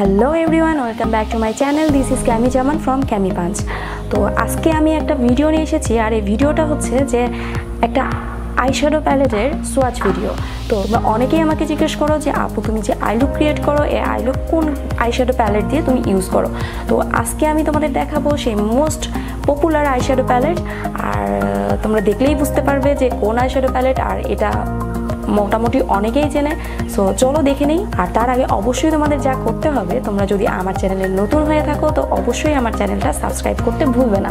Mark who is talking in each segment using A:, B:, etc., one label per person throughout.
A: Hello everyone, welcome back to my channel. This is Cammy Zaman from Cammy punch. তো আজকে আমি একটা video নিয়ে এসেছি, আর এই ভিডিওটা হচ্ছে যে একটা আইশ্যাডো প্যালেটের সোয়াচ ভিডিও। তো অনেকেই আমাকে জিজ্ঞেস করো যে, আপু, তুমি যে আইলুক ক্রিয়েট করো এই আইলুক কোন আইশ্যাডো প্যালেট দিয়ে তুমি ইউজ করো? তো আজকে আমি তোমাদের দেখাবো সেই মোস্ট পপুলার আইশ্যাডো প্যালেট, আর তোমরা দেখলেই বুঝতে পারবে যে কোন আইশ্যাডো প্যালেট আর এটা মোটামুটি অনেকেই চেনে। সো চলো দেখে নেই। আর তার আগে অবশ্যই তোমাদের যা করতে হবে, তোমরা যদি আমার চ্যানেলে নতুন হয়ে থাকো, তো অবশ্যই আমার চ্যানেলটা সাবস্ক্রাইব করতে ভুলবে না।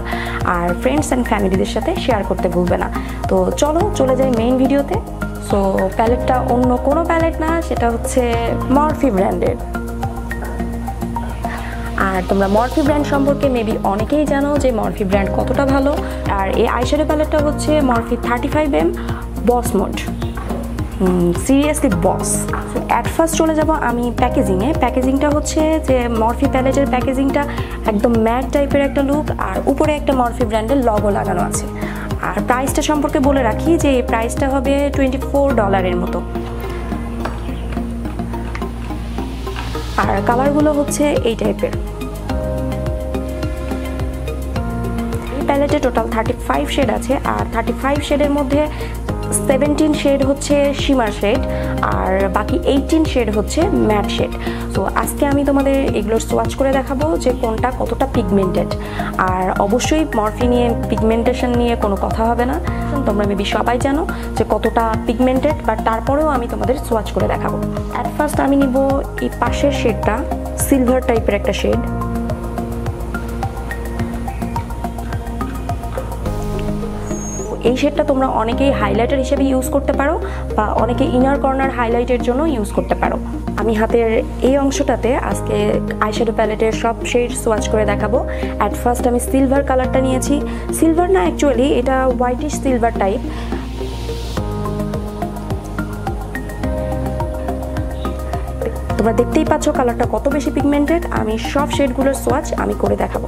A: আর ফ্রেন্ডস অ্যান্ড ফ্যামিলিদের সাথে শেয়ার করতে ভুলবে না। তো চলো চলে যাই মেইন ভিডিওতে সো প্যালেটটা অন্য কোনো প্যালেট না, সেটা হচ্ছে মরফি ব্র্যান্ডের আর তোমরা মরফি ব্র্যান্ড সম্পর্কে মেবি অনেকেই জানো যে মরফি ব্র্যান্ড কতটা ভালো। আর এই আইশ্যাডো প্যালেটটা হচ্ছে Morphe thirty five M boss mode seriously boss at first চলে যাব আমি প্যাকেজিংয়ে প্যাকেজিংটা হচ্ছে যে মরফি প্যালেটের প্যাকেজিংটা একদম ম্যাট টাইপের একটা লুক আর উপরে একটা মরফি ব্র্যান্ডের লগো লাগানো আছে। আর প্রাইসটা সম্পর্কে বলে রাখি যে, এই প্রাইসটা হবে টোয়েন্টি ফোর ডলারের মতো। আর কালারগুলো হচ্ছে এই টাইপের প্যালেটে টোটাল থার্টি ফাইভ শেড আছে, আর থার্টি ফাইভ শেডের মধ্যে সেভেন্টিন শেড হচ্ছে শিমার শেড আর বাকি এইটিন শেড হচ্ছে ম্যাট শেড তো আজকে আমি তোমাদের এগুলোর সোয়াচ করে দেখাবো যে কোনটা কতটা পিগমেন্টেড আর অবশ্যই মরফি নিয়ে পিগমেন্টেশন নিয়ে কোনো কথা হবে না। তোমরা মেবি সবাই জানো যে কতটা পিগমেন্টেড বাট তারপরেও আমি তোমাদের সোয়াচ করে দেখাবো। অ্যাট ফার্স্ট আমি নিব এই পাশের শেডটা সিলভার টাইপের একটা শেড এই শেডটা তোমরা অনেকেই হাইলাইটার হিসেবে ইউজ করতে পারো বা অনেকে ইনার কর্নার হাইলাইটের জন্য ইউজ করতে পারো। আমি হাতের এই অংশটাতে আজকে আইশ্যাডো প্যালেটের সব শেড সোয়াচ করে দেখাবো। অ্যাট ফার্স্ট আমি সিলভার কালারটা নিয়েছি। সিলভার না অ্যাকচুয়ালি এটা হোয়াইটিশ সিলভার টাইপ তোমরা দেখতেই পাচ্ছ কালারটা কত বেশি পিগমেন্টেড আমি সব শেডগুলোর সোয়াচ আমি করে দেখাবো।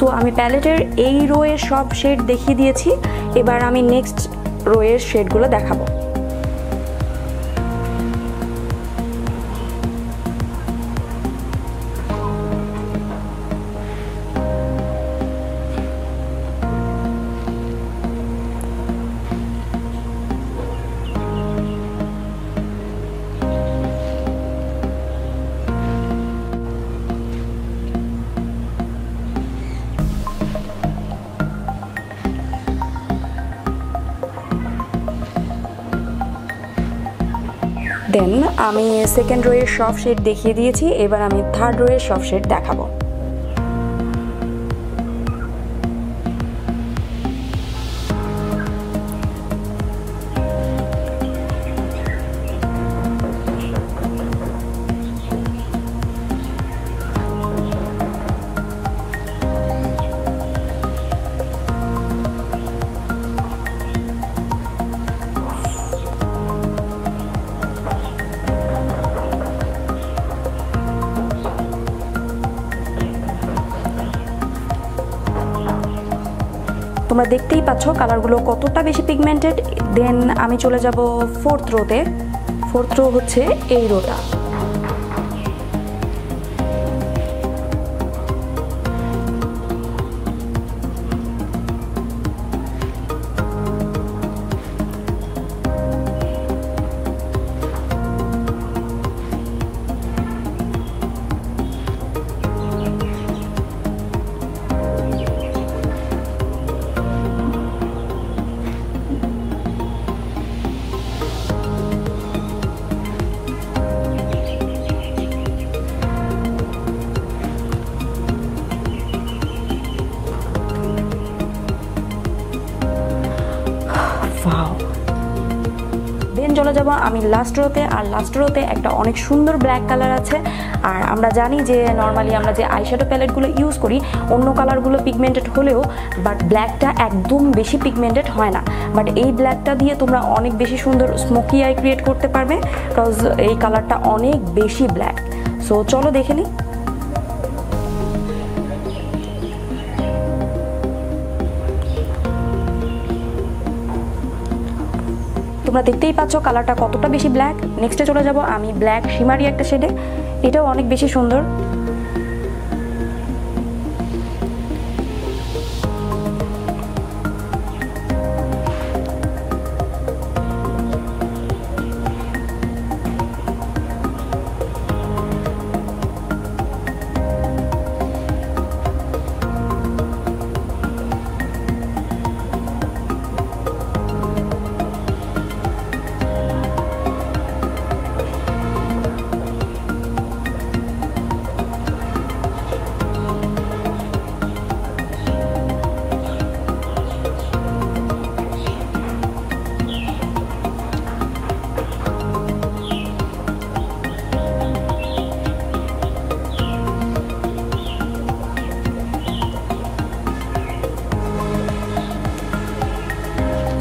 A: সো আমি প্যালেটের এই রোয়ের সব শেড দেখিয়ে দিয়েছি। এবার আমি নেক্সট রোয়ের শেডগুলো দেখাবো। দেন আমি সেকেন্ড রোয়ের সব শেড দেখিয়ে দিয়েছি, এবার আমি থার্ড রোয়ের সব শেড দেখাবো। তোমরা দেখতেই পাচ্ছ কালারগুলো কতটা বেশি পিগমেন্টেড দেন আমি চলে যাব ফোর্থ রোতে ফোর্থ রো হচ্ছে এই রোটা ফাও দেন চলে যাব আমি লাস্ট রোতে আর লাস্ট রোতে একটা অনেক সুন্দর ব্ল্যাক কালার আছে। আর আমরা জানি যে নর্মালি আমরা যে আইশ্যাডো প্যালেটগুলো ইউজ করি, অন্য কালারগুলো পিগমেন্টেড হলেও বাট ব্ল্যাকটা একদম বেশি পিগমেন্টেড হয় না। বাট এই ব্ল্যাকটা দিয়ে তোমরা অনেক বেশি সুন্দর স্মোকি আই ক্রিয়েট করতে পারবে বিকজ এই কালারটা অনেক বেশি ব্ল্যাক সো চলো দেখে নিই। তোমরা দেখতেই পাচ্ছ কালারটা কতটা বেশি ব্ল্যাক নেক্সটে চলে যাব আমি ব্ল্যাক শিমারি একটা শেডে এটাও অনেক বেশি সুন্দর।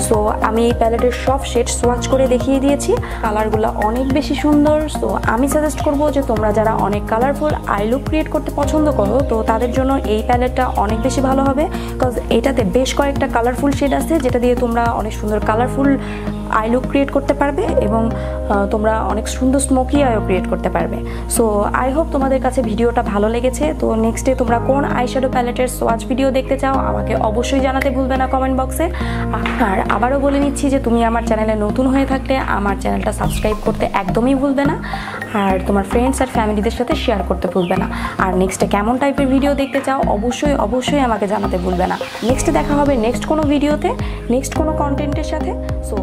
A: সো আমি এই প্যালেটের সব শেড সোয়াচ করে দেখিয়ে দিয়েছি। কালারগুলো অনেক বেশি সুন্দর। সো আমি সাজেস্ট করব যে তোমরা যারা অনেক কালারফুল আই লুক ক্রিয়েট করতে পছন্দ করো, তো তাদের জন্য এই প্যালেটটা অনেক বেশি ভালো হবে। বিকজ এটাতে বেশ কয়েকটা কালারফুল শেড আছে, যেটা দিয়ে তোমরা অনেক সুন্দর কালারফুল আই লুক ক্রিয়েট করতে পারবে এবং তোমরা অনেক সুন্দর স্মোকি আইও ক্রিয়েট করতে পারবে। সো আই হোপ তোমাদের কাছে ভিডিওটা ভালো লেগেছে। তো নেক্সটে তোমরা কোন আইশ্যাডো প্যালেটের সোয়াচ ভিডিও দেখতে চাও, আমাকে অবশ্যই জানাতে ভুলবে না কমেন্ট বক্সে আর আবারও বলে নিচ্ছি যে, তুমি আমার চ্যানেলে নতুন হয়ে থাকলে আমার চ্যানেলটা সাবস্ক্রাইব করতে একদমই ভুলবে না। আর তোমার ফ্রেন্ডস আর ফ্যামিলিদের সাথে শেয়ার করতে ভুলবে না। আর নেক্সটে কেমন টাইপের ভিডিও দেখতে চাও, অবশ্যই অবশ্যই আমাকে জানাতে ভুলবে না। নেক্সটে দেখা হবে নেক্সট কোনো ভিডিওতে নেক্সট কোনো কন্টেন্টের সাথে। সো